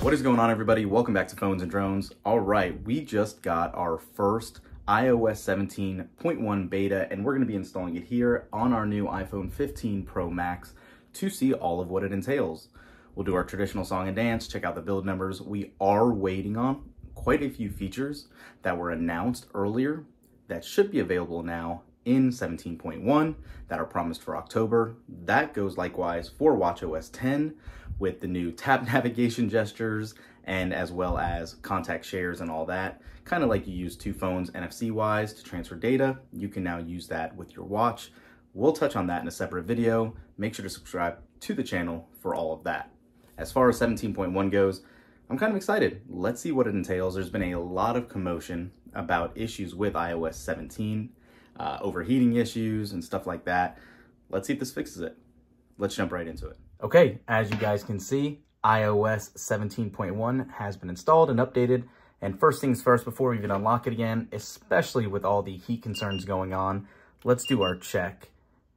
What is going on everybody? Welcome back to Phones and Drones. All right, we just got our first iOS 17.1 beta and we're gonna be installing it here on our new iPhone 15 Pro Max to see all of what it entails. We'll do our traditional song and dance, check out the build numbers. We are waiting on quite a few features that were announced earlier that should be available now in 17.1 that are promised for October. That goes likewise for watchOS 10 with the new tap navigation gestures and as well as contact shares and all that. Kind of like you use two phones NFC wise to transfer data, you can now use that with your watch. We'll touch on that in a separate video. Make sure to subscribe to the channel for all of that. As far as 17.1 goes, I'm kind of excited. Let's see what it entails. There's been a lot of commotion about issues with iOS 17 uh, overheating issues and stuff like that. Let's see if this fixes it. Let's jump right into it. Okay, as you guys can see, iOS 17.1 has been installed and updated. And first things first, before we even unlock it again, especially with all the heat concerns going on, let's do our check.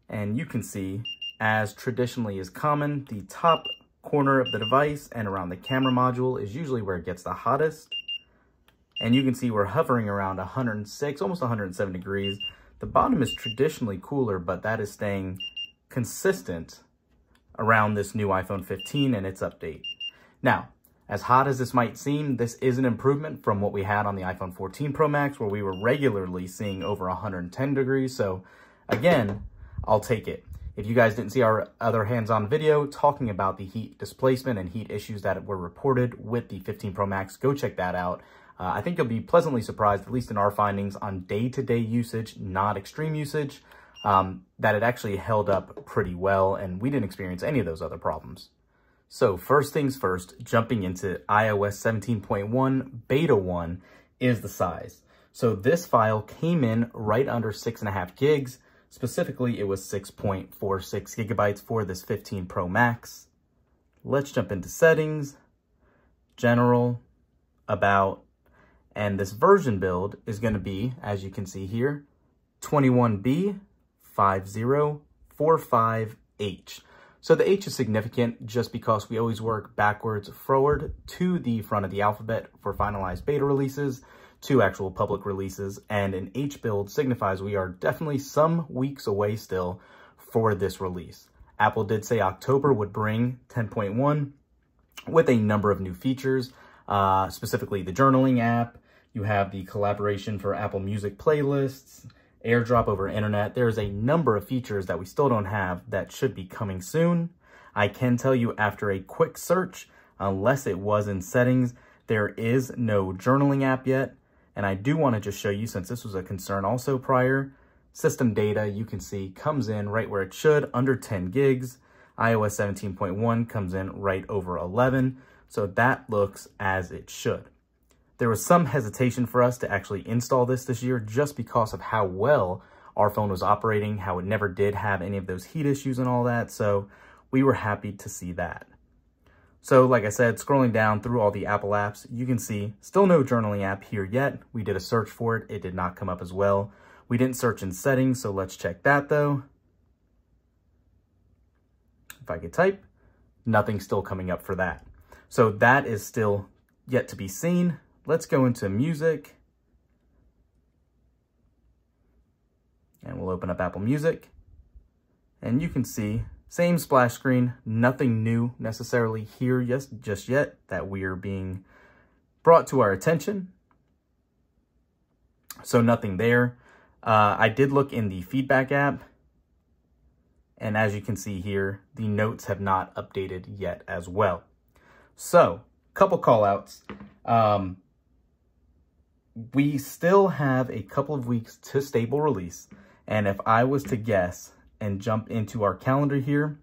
And you can see, as traditionally is common, the top corner of the device and around the camera module is usually where it gets the hottest. And you can see we're hovering around 106, almost 107 degrees. The bottom is traditionally cooler, but that is staying consistent around this new iPhone 15 and its update. Now, as hot as this might seem, this is an improvement from what we had on the iPhone 14 Pro Max, where we were regularly seeing over 110 degrees. So again, I'll take it. If you guys didn't see our other hands-on video talking about the heat displacement and heat issues that were reported with the 15 Pro Max, go check that out. Uh, I think you'll be pleasantly surprised, at least in our findings, on day-to-day -day usage, not extreme usage, um, that it actually held up pretty well, and we didn't experience any of those other problems. So first things first, jumping into iOS 17.1 Beta 1 is the size. So this file came in right under 6.5 gigs. Specifically, it was 6.46 gigabytes for this 15 Pro Max. Let's jump into settings, general, about, and this version build is going to be, as you can see here, 21B5045H. So the H is significant just because we always work backwards forward to the front of the alphabet for finalized beta releases to actual public releases. And an H build signifies we are definitely some weeks away still for this release. Apple did say October would bring 10.1 with a number of new features, uh, specifically the journaling app, you have the collaboration for Apple Music playlists, airdrop over internet. There's a number of features that we still don't have that should be coming soon. I can tell you after a quick search, unless it was in settings, there is no journaling app yet. And I do want to just show you, since this was a concern also prior, system data you can see comes in right where it should, under 10 gigs. iOS 17.1 comes in right over 11. So that looks as it should. There was some hesitation for us to actually install this this year just because of how well our phone was operating, how it never did have any of those heat issues and all that. So we were happy to see that. So like I said, scrolling down through all the Apple apps, you can see still no journaling app here yet. We did a search for it. It did not come up as well. We didn't search in settings, so let's check that though. If I could type, nothing still coming up for that. So that is still yet to be seen let's go into music. And we'll open up Apple Music. And you can see, same splash screen, nothing new necessarily here just, just yet that we are being brought to our attention. So nothing there. Uh, I did look in the feedback app. And as you can see here, the notes have not updated yet as well. So, couple callouts. Um, we still have a couple of weeks to stable release. And if I was to guess and jump into our calendar here,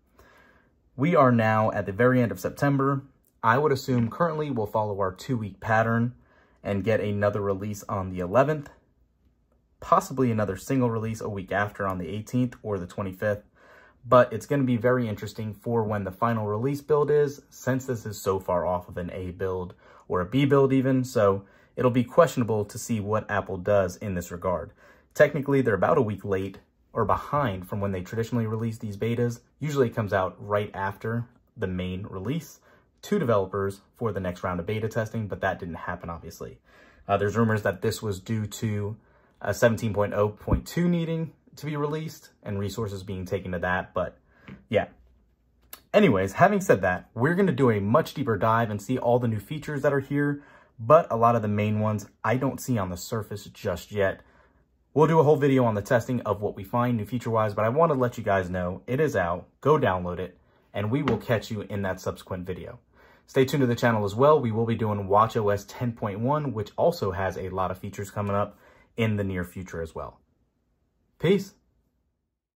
we are now at the very end of September. I would assume currently we'll follow our two-week pattern and get another release on the 11th, possibly another single release a week after on the 18th or the 25th. But it's going to be very interesting for when the final release build is, since this is so far off of an A build or a B build even. So it'll be questionable to see what Apple does in this regard. Technically, they're about a week late or behind from when they traditionally release these betas. Usually it comes out right after the main release. to developers for the next round of beta testing, but that didn't happen, obviously. Uh, there's rumors that this was due to uh, 17.0.2 needing to be released and resources being taken to that, but yeah. Anyways, having said that, we're going to do a much deeper dive and see all the new features that are here, but a lot of the main ones I don't see on the surface just yet. We'll do a whole video on the testing of what we find new feature-wise, but I want to let you guys know it is out. Go download it, and we will catch you in that subsequent video. Stay tuned to the channel as well. We will be doing WatchOS 10.1, which also has a lot of features coming up in the near future as well. Peace.